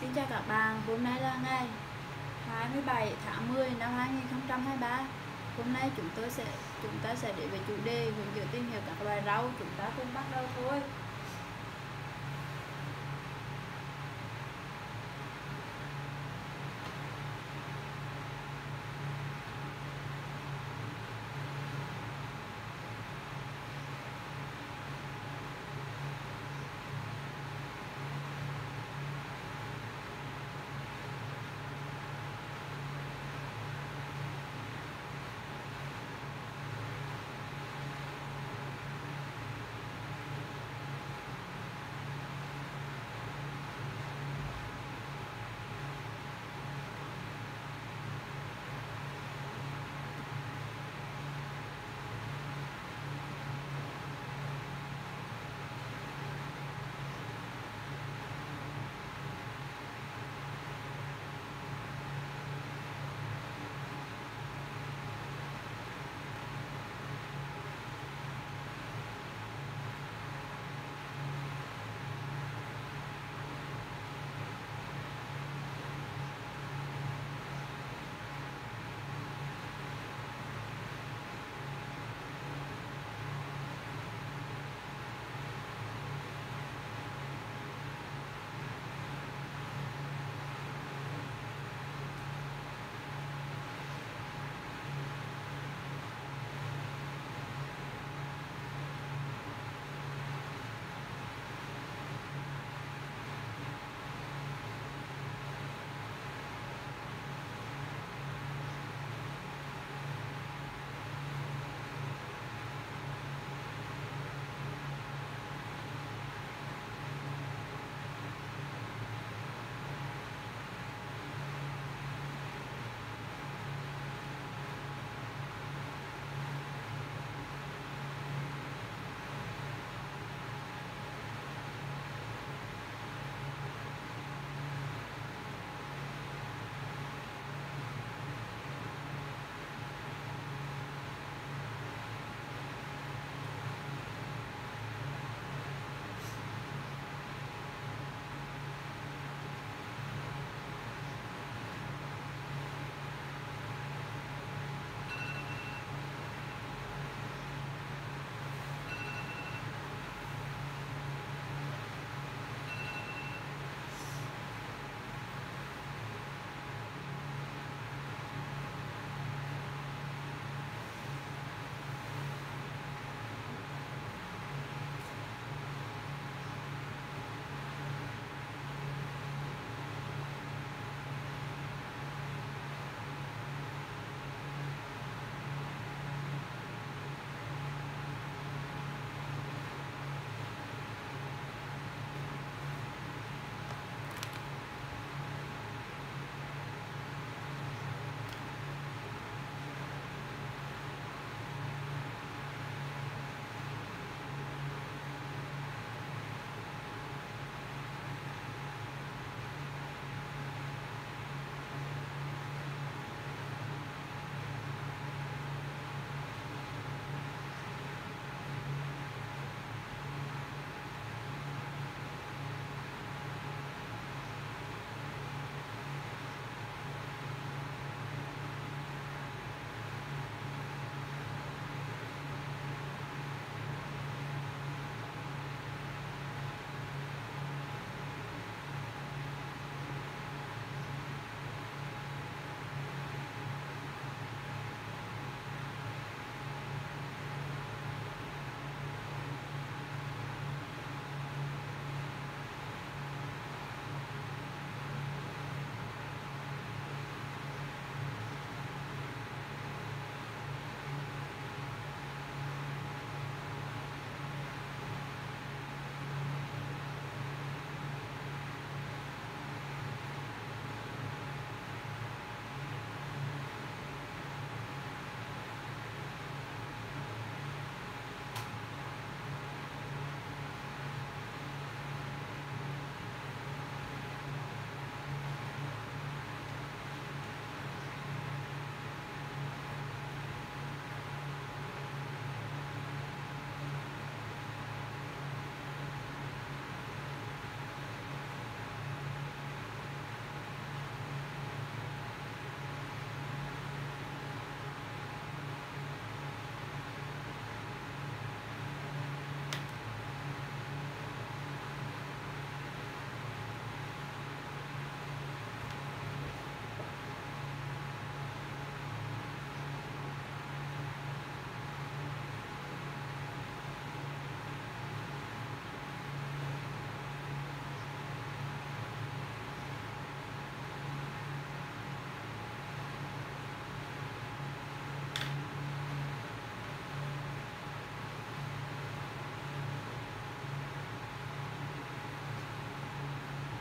Xin chào các bạn, hôm nay là ngày 27 tháng 10 năm 2023 Hôm nay chúng tôi sẽ chúng ta sẽ đến với chủ đề hướng dẫn tìm hiểu các loài rau. Chúng ta cùng bắt đầu thôi.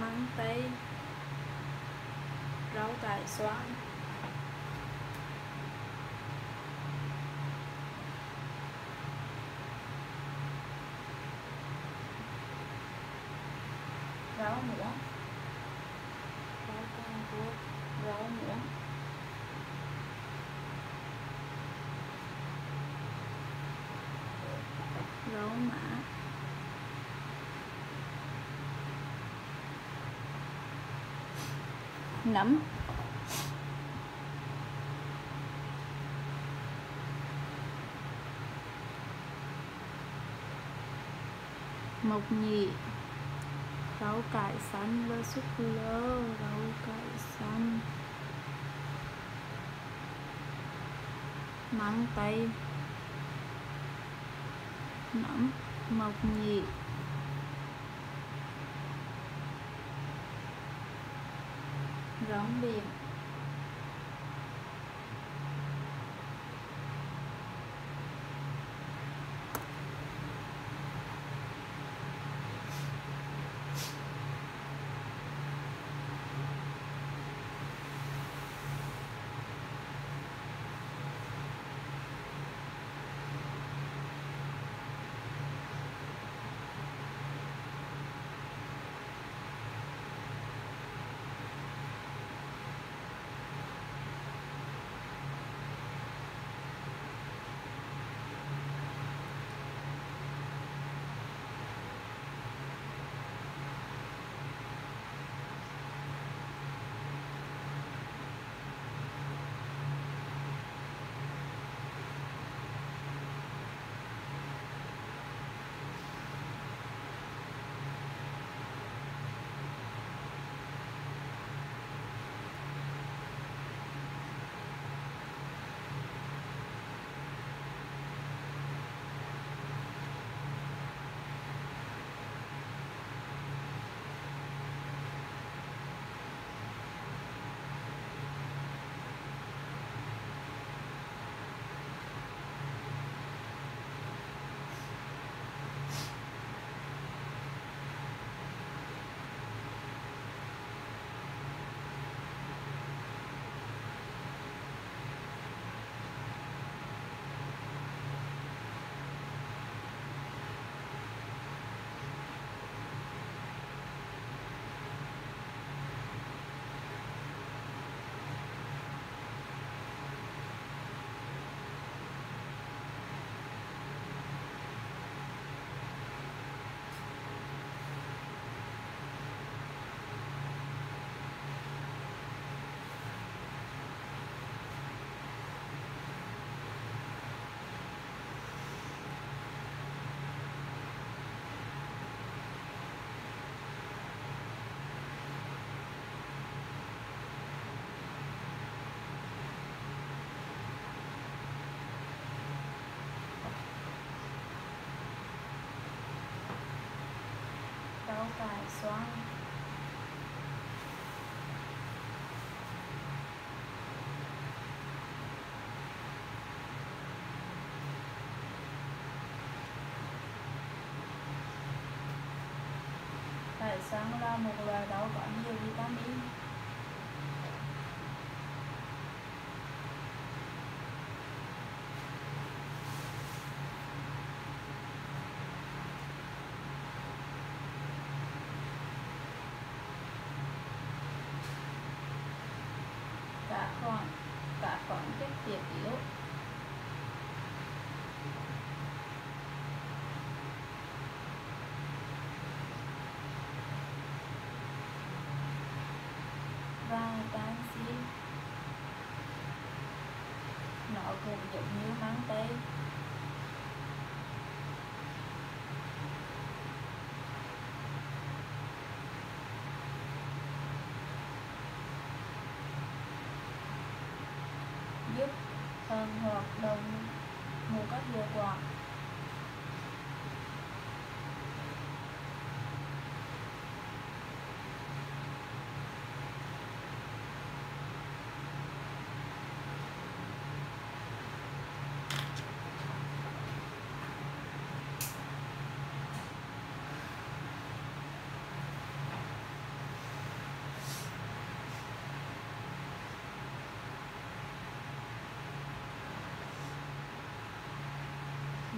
Măng tây rau cải xoắn rau muống rau con cuốc rau muống rau má nấm. Mộc nhị. Rau cải xanh lơ súp lơ. Rau cải xanh măng tây nấm. Mộc nhị. Rong biển rau cải xoắn cải là một loài rau có nhiều vitamin cả khoản cả khoản chất thiết yếu và canxi nó cũng giống như măng tây giúp thần hoạt động một cách hiệu quả.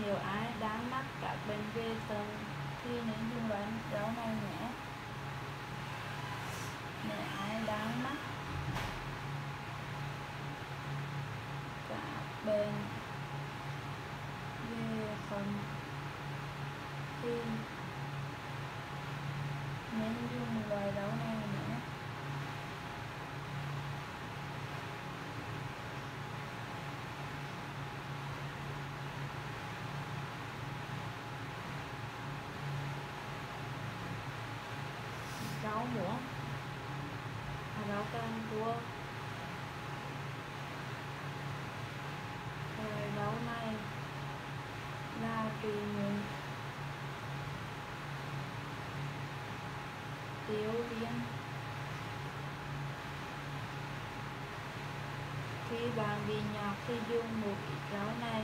Nhiều ai đã mắc các bệnh về thận thì nên dùng loại đó này nhé nếu ai đang mắc các bệnh về thận thì nên dùng loại rau này nhé rau muống à, rau càng cua rồi rau này là trị mụn tiêu viêm khi bạn bị nhọt thì dùng một ít rau này.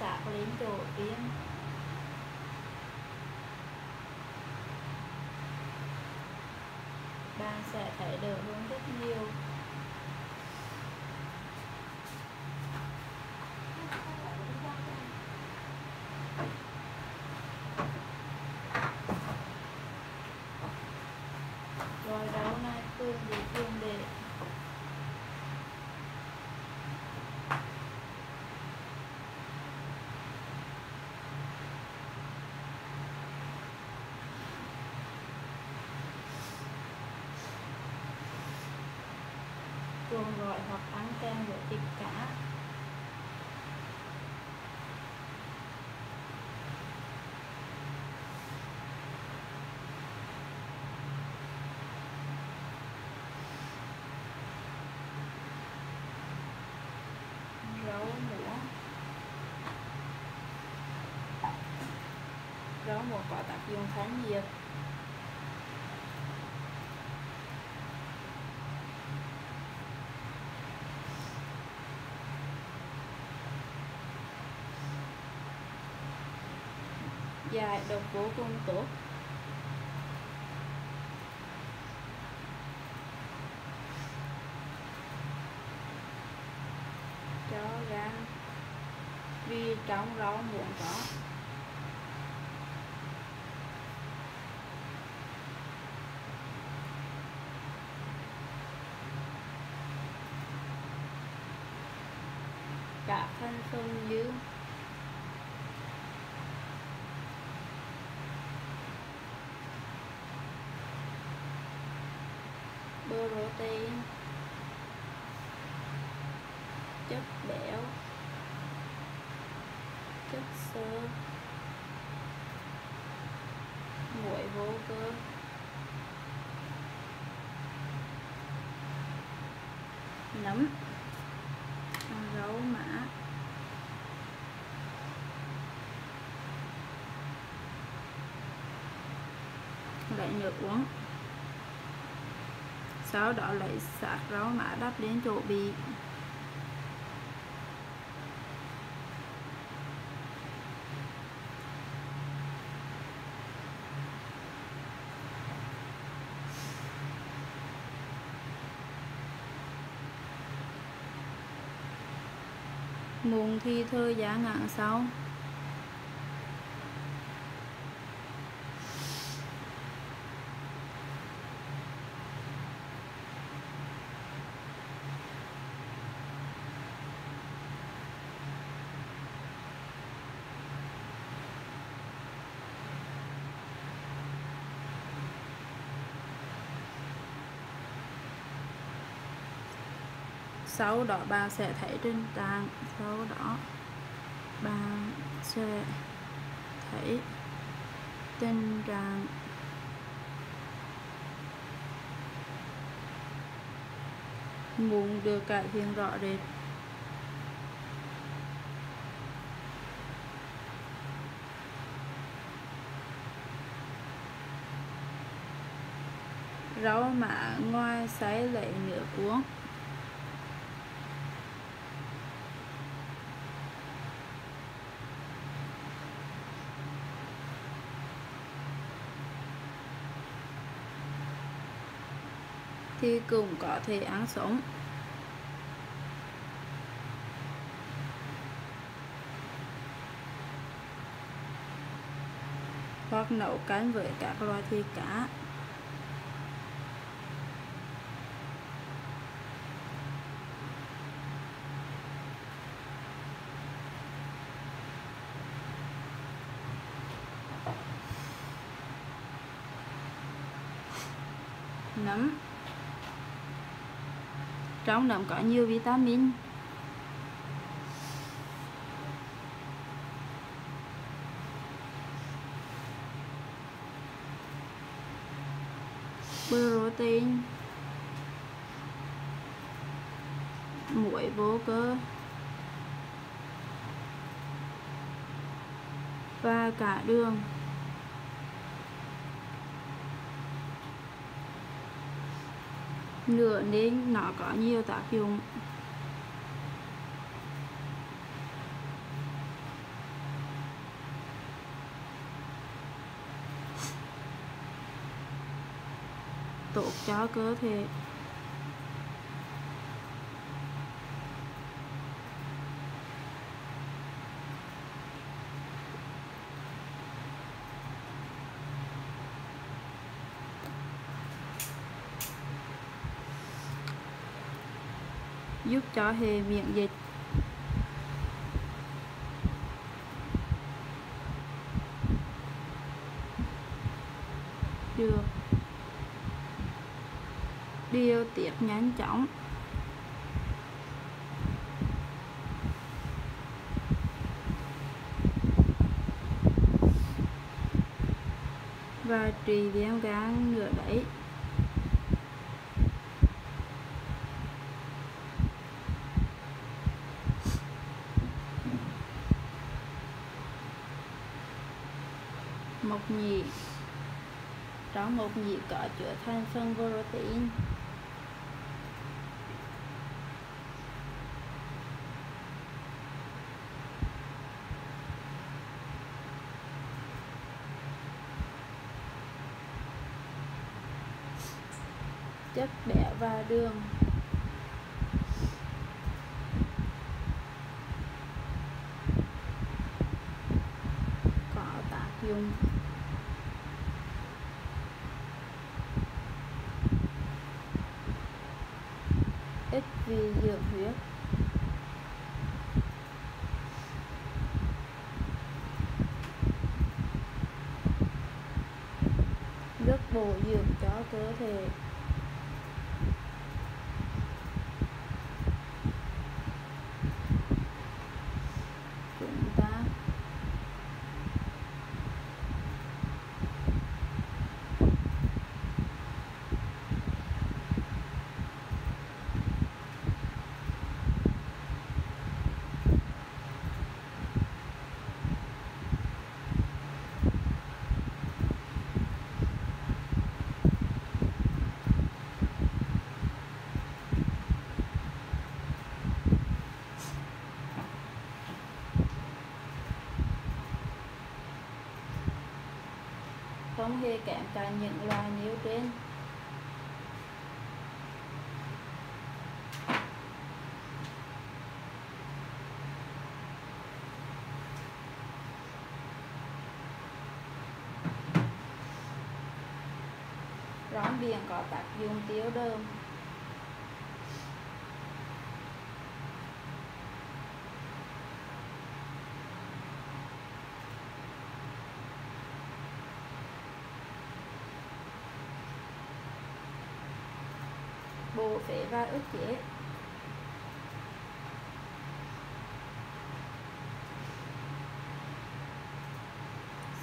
Sạc lên chỗ viêm bạn sẽ thấy đỡ hơn rất nhiều rồi rau này thường bị dùng để cuồng gọi hoặc ăn kèm với thịt cá rau muống rau muống có tác dụng thanh nhiệt Dạ, dài độc vô cùng tốt cho gan vì trong rau muống có cả thành xuân dương protein chất béo chất xơ muối vô cơ. Nấm rau mã. Lại nhựa uống sau đó lấy sạc rau mã đắp lên chỗ bị muộn thì thời gian ngắn sau. Sau đó, bạn sẽ thấy trên trang sau đó. Bạn sẽ thấy trên trang muốn được cải thiện rõ rệt. Rau mã ngoài sấy lấy nửa cua thì cũng có thể ăn sống. Hoặc nấu canh với các loại thịt cá. Nấm trong nấm có nhiều vitamin. Protein. Muối vô cơ. Và cả đường. Nữa nên nó có nhiều tác dụng. Tốt cho cơ thể giúp cho hệ miễn dịch. Được. Điều tiết nhanh chóng. Và trị viêm gan ngừa đẩy mộc nhĩ trong có chứa thành phần protein. Chất béo và đường. Có tác dụng ích vì dưỡng huyết rất bổ dưỡng cho cơ thể chúng ta không hề kém cả những loài nêu trên. Rón biển có tác dụng tiêu đờm. Bổ phế và ức chế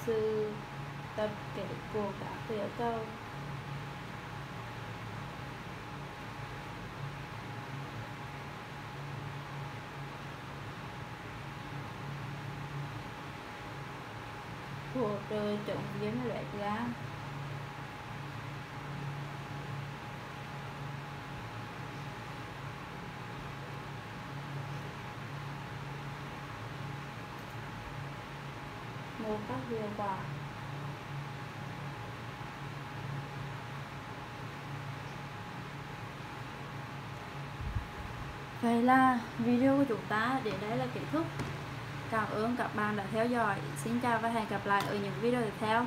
sự tập kết của các tiểu cầu hỗ trợ chống viêm loét gan vô các hiệu quả Vậy là video của chúng ta đến đây là kết thúc. Cảm ơn các bạn đã theo dõi. Xin chào và hẹn gặp lại ở những video tiếp theo.